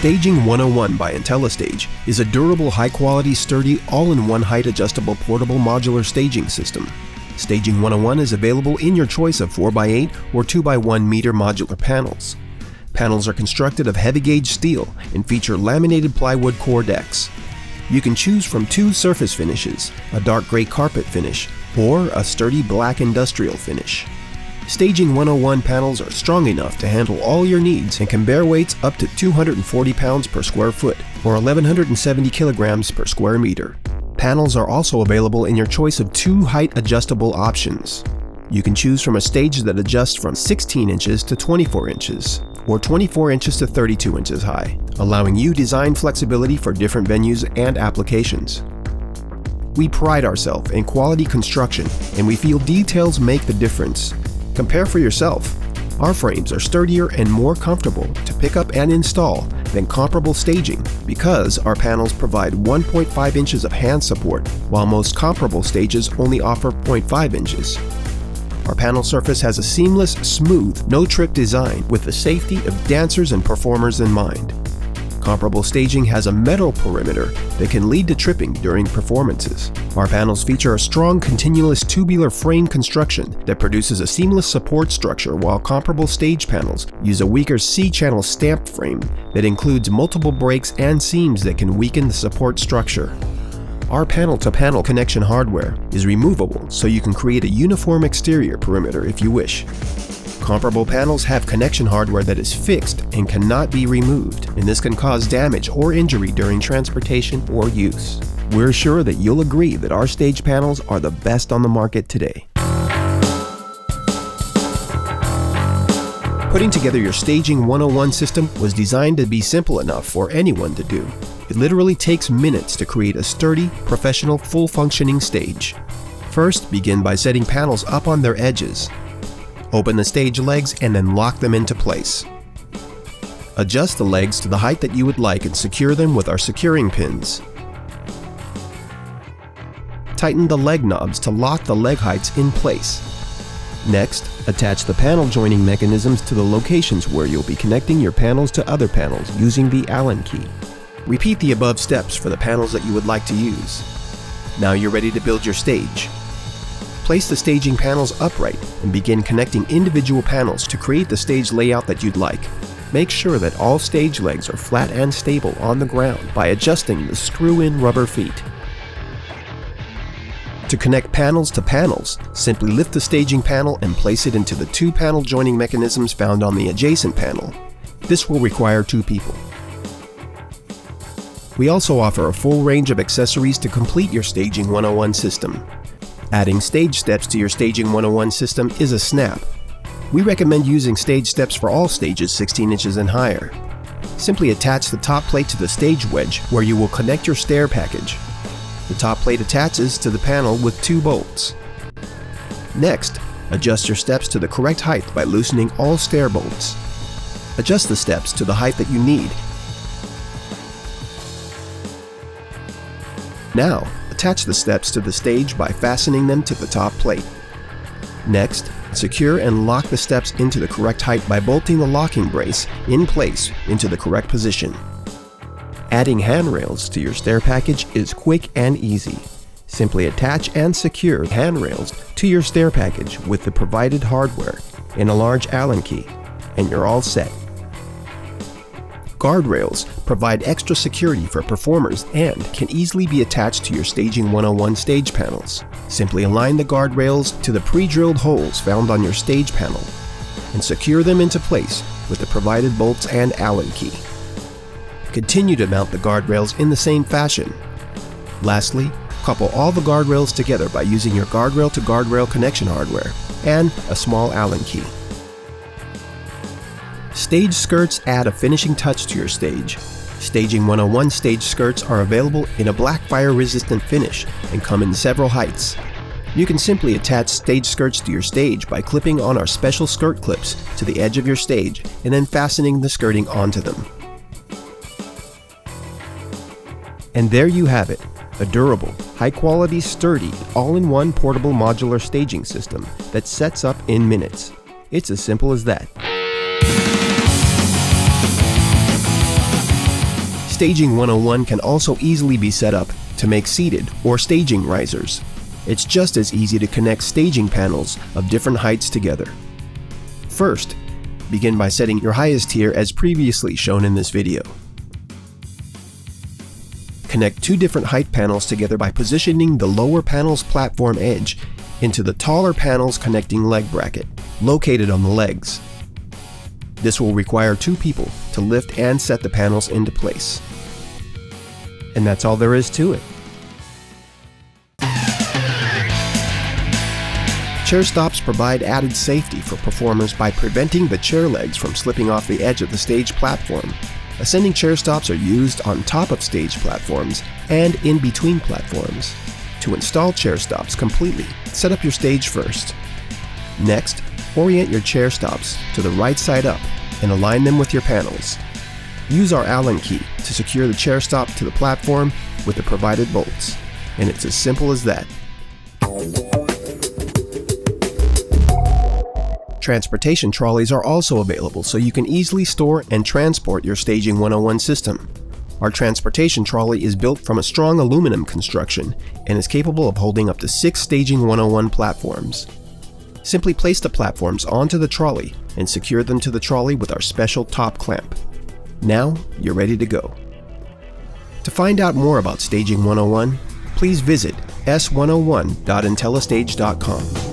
Staging 101 by IntelliStage is a durable, high-quality, sturdy, all-in-one height adjustable portable modular staging system. Staging 101 is available in your choice of 4x8 or 2x1 meter modular panels. Panels are constructed of heavy gauge steel and feature laminated plywood core decks. You can choose from two surface finishes, a dark gray carpet finish or a sturdy black industrial finish. Staging 101 panels are strong enough to handle all your needs and can bear weights up to 240 pounds per square foot or 1170 kilograms per square meter. Panels are also available in your choice of two height adjustable options. You can choose from a stage that adjusts from 16 inches to 24 inches, or 24 inches to 32 inches high, allowing you design flexibility for different venues and applications. We pride ourselves in quality construction and we feel details make the difference. Compare for yourself. Our frames are sturdier and more comfortable to pick up and install than comparable staging because our panels provide 1.5 inches of hand support while most comparable stages only offer 0.5 inches. Our panel surface has a seamless, smooth, no-trip design with the safety of dancers and performers in mind. Comparable staging has a metal perimeter that can lead to tripping during performances. Our panels feature a strong continuous tubular frame construction that produces a seamless support structure while comparable stage panels use a weaker C-channel stamped frame that includes multiple breaks and seams that can weaken the support structure. Our panel-to-panel -panel connection hardware is removable so you can create a uniform exterior perimeter if you wish. Comparable panels have connection hardware that is fixed and cannot be removed, and this can cause damage or injury during transportation or use. We're sure that you'll agree that our stage panels are the best on the market today. Putting together your Staging 101 system was designed to be simple enough for anyone to do. It literally takes minutes to create a sturdy, professional, full-functioning stage. First, begin by setting panels up on their edges. Open the stage legs and then lock them into place. Adjust the legs to the height that you would like and secure them with our securing pins. Tighten the leg knobs to lock the leg heights in place. Next, attach the panel joining mechanisms to the locations where you'll be connecting your panels to other panels using the Allen key. Repeat the above steps for the panels that you would like to use. Now you're ready to build your stage. Place the staging panels upright and begin connecting individual panels to create the stage layout that you'd like. Make sure that all stage legs are flat and stable on the ground by adjusting the screw-in rubber feet. To connect panels to panels, simply lift the staging panel and place it into the two panel joining mechanisms found on the adjacent panel. This will require two people. We also offer a full range of accessories to complete your Staging 101 system. Adding stage steps to your Staging 101 system is a snap. We recommend using stage steps for all stages 16 inches and higher. Simply attach the top plate to the stage wedge where you will connect your stair package. The top plate attaches to the panel with two bolts. Next, adjust your steps to the correct height by loosening all stair bolts. Adjust the steps to the height that you need. Now, Attach the steps to the stage by fastening them to the top plate. Next, secure and lock the steps into the correct height by bolting the locking brace in place into the correct position. Adding handrails to your stair package is quick and easy. Simply attach and secure handrails to your stair package with the provided hardware in a large Allen key, and you're all set. Guardrails provide extra security for performers and can easily be attached to your Staging 101 stage panels. Simply align the guardrails to the pre-drilled holes found on your stage panel and secure them into place with the provided bolts and Allen key. Continue to mount the guardrails in the same fashion. Lastly, couple all the guardrails together by using your guardrail to guardrail connection hardware and a small Allen key. Stage skirts add a finishing touch to your stage. Staging 101 stage skirts are available in a black fire resistant finish and come in several heights. You can simply attach stage skirts to your stage by clipping on our special skirt clips to the edge of your stage and then fastening the skirting onto them. And there you have it, a durable, high quality, sturdy, all-in-one portable modular staging system that sets up in minutes. It's as simple as that. Staging 101 can also easily be set up to make seated or staging risers. It's just as easy to connect staging panels of different heights together. First, begin by setting your highest tier as previously shown in this video. Connect two different height panels together by positioning the lower panel's platform edge into the taller panel's connecting leg bracket, located on the legs. This will require two people to lift and set the panels into place. And that's all there is to it. Chair stops provide added safety for performers by preventing the chair legs from slipping off the edge of the stage platform Ascending chair stops are used on top of stage platforms and in between platforms. To install chair stops completely, set up your stage first. Next, orient your chair stops to the right side up and align them with your panels. Use our Allen key to secure the chair stop to the platform with the provided bolts. And it's as simple as that. Transportation trolleys are also available so you can easily store and transport your Staging 101 system. Our transportation trolley is built from a strong aluminum construction and is capable of holding up to six Staging 101 platforms. Simply place the platforms onto the trolley and secure them to the trolley with our special top clamp. Now you're ready to go. To find out more about Staging 101, please visit s101.intellistage.com.